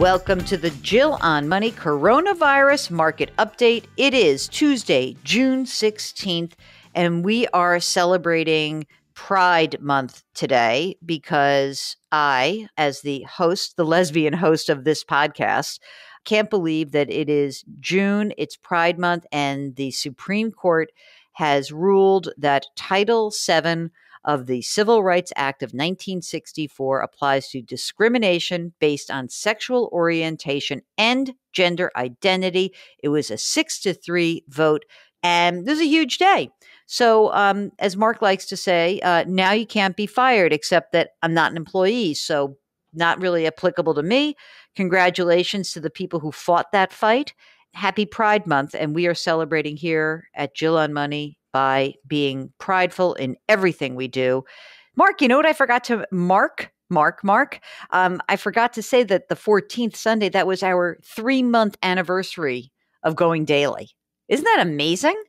Welcome to the Jill on Money Coronavirus Market Update. It is Tuesday, June 16th, and we are celebrating Pride Month today because I, as the host, the lesbian host of this podcast, can't believe that it is June, it's Pride Month, and the Supreme Court has ruled that Title VII of the Civil Rights Act of 1964 applies to discrimination based on sexual orientation and gender identity. It was a six to three vote, and this is a huge day. So, um, as Mark likes to say, uh, now you can't be fired, except that I'm not an employee. So, not really applicable to me. Congratulations to the people who fought that fight. Happy Pride Month, and we are celebrating here at Jill on Money by being prideful in everything we do. Mark, you know what I forgot to mark? Mark, Mark. Um, I forgot to say that the 14th Sunday, that was our three month anniversary of going daily. Isn't that amazing?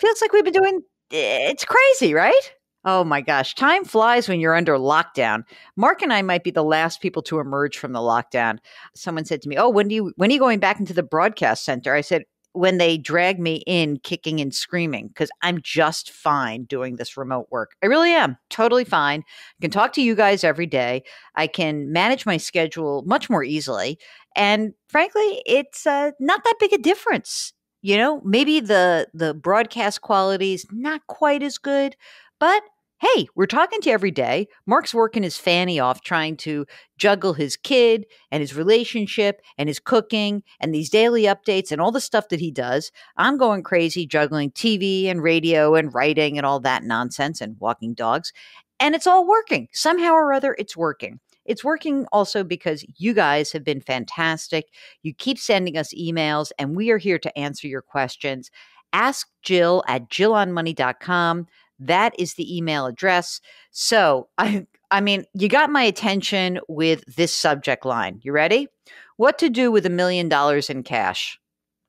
Feels like we've been doing it's crazy, right? Oh my gosh, time flies when you're under lockdown. Mark and I might be the last people to emerge from the lockdown. Someone said to me, "Oh, when do you when are you going back into the broadcast center?" I said, when they drag me in kicking and screaming because I'm just fine doing this remote work. I really am totally fine. I can talk to you guys every day. I can manage my schedule much more easily. And frankly, it's uh, not that big a difference. You know, maybe the the broadcast quality is not quite as good, but hey, we're talking to you every day. Mark's working his fanny off trying to juggle his kid and his relationship and his cooking and these daily updates and all the stuff that he does. I'm going crazy juggling TV and radio and writing and all that nonsense and walking dogs. And it's all working. Somehow or other, it's working. It's working also because you guys have been fantastic. You keep sending us emails, and we are here to answer your questions. Ask Jill at jillonmoney.com. That is the email address. So I I mean, you got my attention with this subject line. You ready? What to do with a million dollars in cash?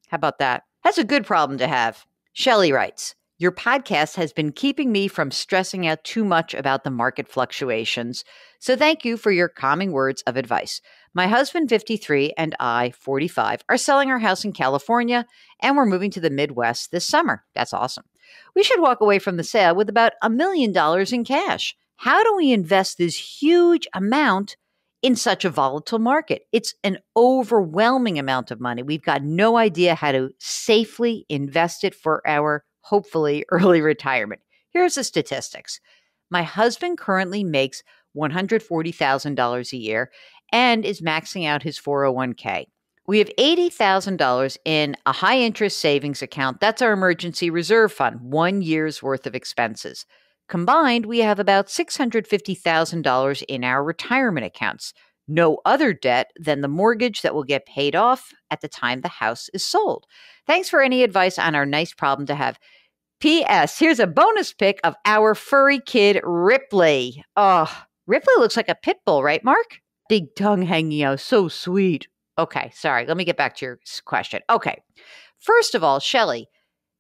How about that? That's a good problem to have. Shelley writes, your podcast has been keeping me from stressing out too much about the market fluctuations. So thank you for your calming words of advice. My husband, 53, and I, 45, are selling our house in California and we're moving to the Midwest this summer. That's awesome. We should walk away from the sale with about a million dollars in cash. How do we invest this huge amount in such a volatile market? It's an overwhelming amount of money. We've got no idea how to safely invest it for our hopefully early retirement. Here's the statistics. My husband currently makes $140,000 a year and is maxing out his 401k. We have $80,000 in a high interest savings account. That's our emergency reserve fund, one year's worth of expenses. Combined, we have about $650,000 in our retirement accounts. No other debt than the mortgage that will get paid off at the time the house is sold. Thanks for any advice on our nice problem to have. P.S. Here's a bonus pic of our furry kid, Ripley. Oh, Ripley looks like a pit bull, right, Mark? Big tongue hanging out. So sweet. Okay, sorry. Let me get back to your question. Okay. First of all, Shelly,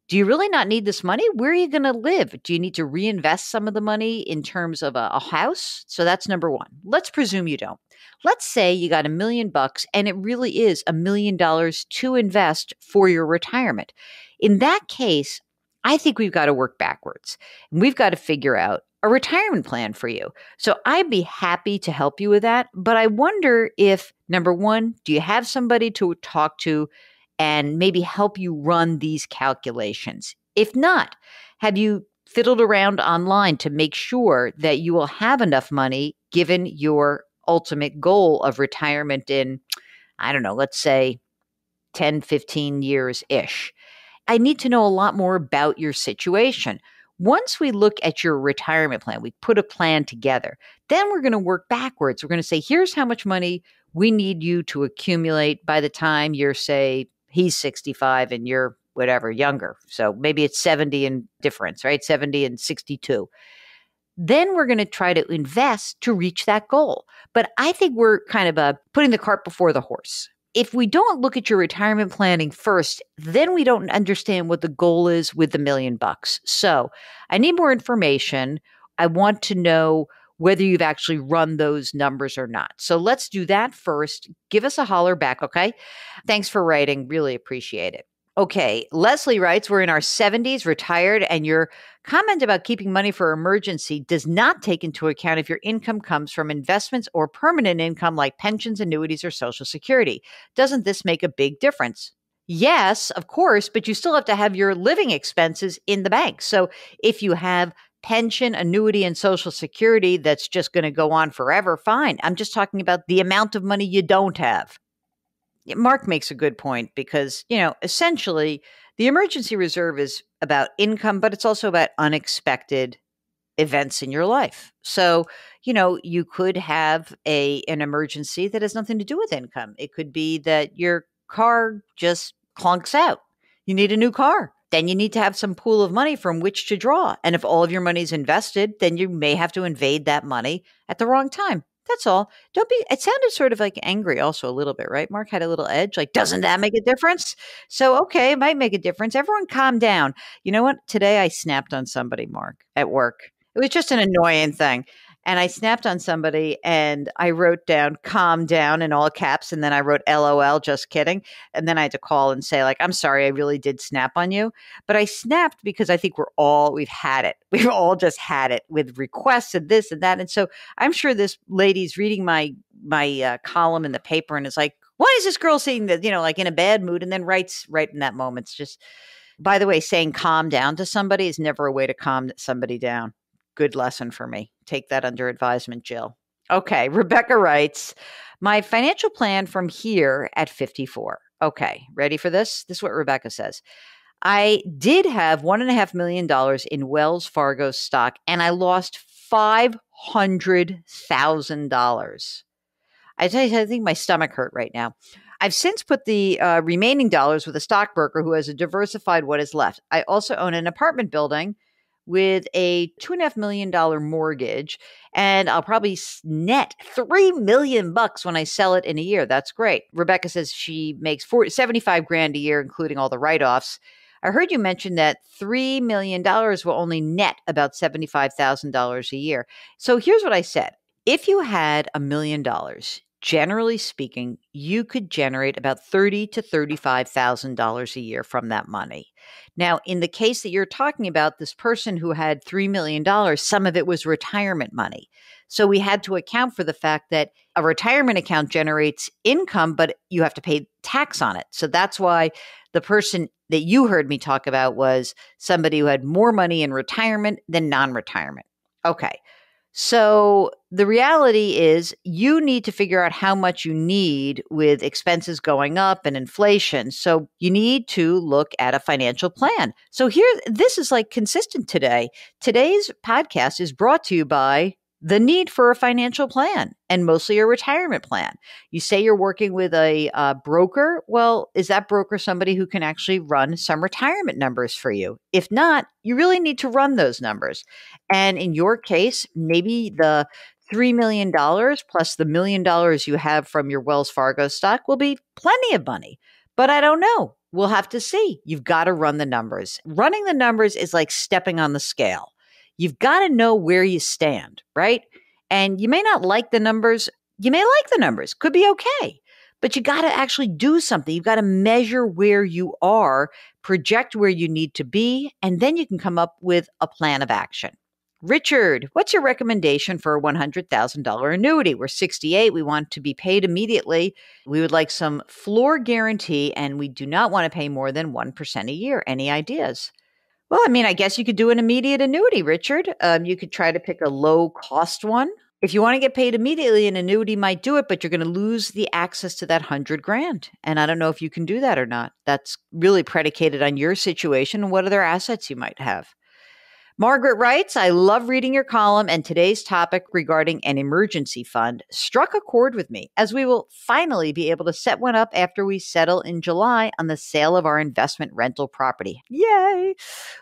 do you really not need this money? Where are you going to live? Do you need to reinvest some of the money in terms of a, a, house? So that's number one. Let's presume you don't. Let's say you got a million bucks and it really is a million dollars to invest for your retirement. In that case, I think we've got to work backwards and we've got to figure out a retirement plan for you. So I'd be happy to help you with that. But I wonder if, number one, do you have somebody to talk to and maybe help you run these calculations? If not, have you fiddled around online to make sure that you will have enough money given your ultimate goal of retirement in, I don't know, let's say 10, 15 years ish? I need to know a lot more about your situation. Once we look at your retirement plan, we put a plan together, then we're going to work backwards. We're going to say, here's how much money we need you to accumulate by the time you're, say, he's 65 and you're whatever, younger. So maybe it's 70 in difference, right? 70 and 62. Then we're going to try to invest to reach that goal. But I think we're kind of uh, putting the cart before the horse if we don't look at your retirement planning first, then we don't understand what the goal is with the million bucks. So I need more information. I want to know whether you've actually run those numbers or not. So let's do that first. Give us a holler back, okay? Thanks for writing. Really appreciate it. Okay, Leslie writes, We're in our 70s, retired, and your comment about keeping money for emergency does not take into account if your income comes from investments or permanent income like pensions, annuities, or Social Security. Doesn't this make a big difference? Yes, of course, but you still have to have your living expenses in the bank. So if you have pension, annuity, and Social Security that's just going to go on forever, fine. I'm just talking about the amount of money you don't have. Mark makes a good point because, you know, essentially the emergency reserve is about income, but it's also about unexpected events in your life. So, you know, you could have a an emergency that has nothing to do with income. It could be that your car just clunks out. You need a new car. Then you need to have some pool of money from which to draw. And if all of your money is invested, then you may have to invade that money at the wrong time. That's all. Don't be, it sounded sort of like angry also a little bit, right? Mark had a little edge. Like, doesn't that make a difference? So, okay, it might make a difference. Everyone calm down. You know what? Today I snapped on somebody, Mark, at work. It was just an annoying thing and I snapped on somebody and I wrote down calm down in all caps and then I wrote LOL just kidding and then I had to call and say like I'm sorry I really did snap on you but I snapped because I think we're all we've had it. We've all just had it with requests and this and that and so I'm sure this lady's reading my my uh, column in the paper and is like why is this girl saying that you know like in a bad mood? and then writes right in that moment. It's just by the way saying calm down to somebody is never a way to calm somebody down. Good lesson for me. Take that under advisement, Jill. Okay, Rebecca writes, My financial plan from here at 54. Okay, ready for this? This is what Rebecca says. I did have $1.5 million in Wells Fargo stock and I lost $500,000. I tell you, I think my stomach hurt right now. I've since put the uh, remaining dollars with a stockbroker who has a diversified what is left. I also own an apartment building with a two and a half million dollar mortgage, and I'll probably net three million bucks when I sell it in a year. That's great. Rebecca says she makes 40, 75 grand a year, including all the write offs. I heard you mention that $3 million will only net about $75,000 a year. So here's what I said. If you had a million dollars, generally speaking, you could generate about thirty to thirty-five thousand dollars a year from that money. Now, in the case that you're talking about, this person who had $3 million, some of it was retirement money. So we had to account for the fact that a retirement account generates income, but you have to pay tax on it. So that's why the person that you heard me talk about was somebody who had more money in retirement than non retirement. Okay. So the reality is you need to figure out how much you need with expenses going up and inflation. So you need to look at a financial plan. So here this is like consistent today. Today's podcast is brought to you by the need for a financial plan and mostly a retirement plan. You say you're working with a uh, broker. Well, is that broker somebody who can actually run some retirement numbers for you? If not, you really need to run those numbers. And in your case, maybe the $3 million plus the million dollars you have from your Wells Fargo stock will be plenty of money. But I don't know. We'll have to see. You've got to run the numbers. Running the numbers is like stepping on the scale you've got to know where you stand, right? And you may not like the numbers. You may like the numbers, could be okay, but you got to actually do something. You've got to measure where you are, project where you need to be, and then you can come up with a plan of action. Richard, what's your recommendation for a $100,000 annuity? We're 68. We want to be paid immediately. We would like some floor guarantee, and we do not want to pay more than 1% a year. Any ideas? Well, I mean, I guess you could do an immediate annuity, Richard. Um, you could try to pick a low cost one. If you want to get paid immediately, an annuity might do it, but you're going to lose the access to that hundred grand. And I don't know if you can do that or not. That's really predicated on your situation and what other assets you might have. Margaret writes, I love reading your column, and today's topic regarding an emergency fund struck a chord with me, as we will finally be able to set one up after we settle in July on the sale of our investment rental property. Yay!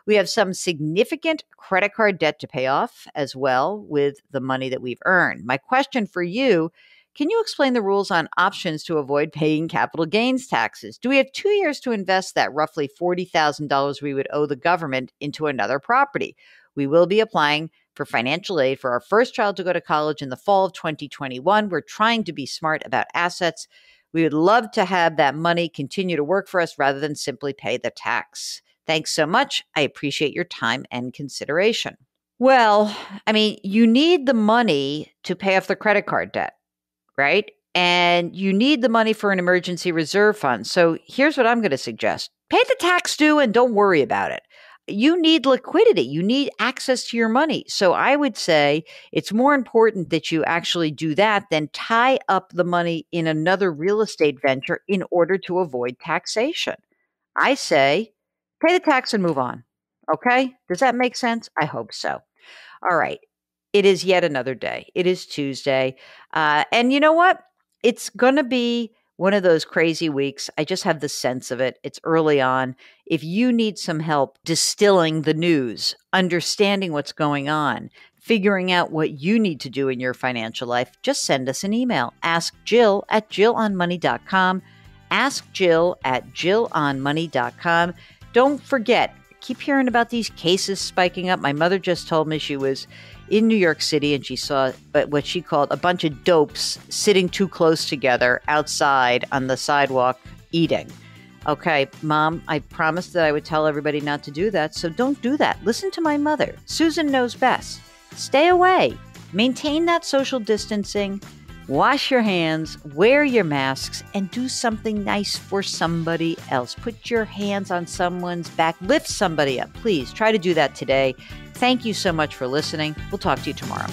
We have some significant credit card debt to pay off as well with the money that we've earned. My question for you can you explain the rules on options to avoid paying capital gains taxes? Do we have two years to invest that roughly $40,000 we would owe the government into another property? We will be applying for financial aid for our first child to go to college in the fall of 2021. We're trying to be smart about assets. We would love to have that money continue to work for us rather than simply pay the tax. Thanks so much. I appreciate your time and consideration. Well, I mean, you need the money to pay off the credit card debt, right? And you need the money for an emergency reserve fund. So here's what I'm going to suggest pay the tax due and don't worry about it. You need liquidity. You need access to your money. So I would say it's more important that you actually do that than tie up the money in another real estate venture in order to avoid taxation. I say pay the tax and move on. Okay? Does that make sense? I hope so. All right. It is yet another day. It is Tuesday. Uh, and you know what? It's going to be one of those crazy weeks. I just have the sense of it. It's early on. If you need some help distilling the news, understanding what's going on, figuring out what you need to do in your financial life, just send us an email. Ask Jill at jillonmoney.com. Ask Jill at jillonmoney.com. Don't forget, keep hearing about these cases spiking up. My mother just told me she was in New York City and she saw what she called a bunch of dopes sitting too close together outside on the sidewalk eating. Okay, mom, I promised that I would tell everybody not to do that, so don't do that. Listen to my mother. Susan knows best. Stay away. Maintain that social distancing. Wash your hands, wear your masks, and do something nice for somebody else. Put your hands on someone's back, lift somebody up. Please try to do that today. Thank you so much for listening. We'll talk to you tomorrow.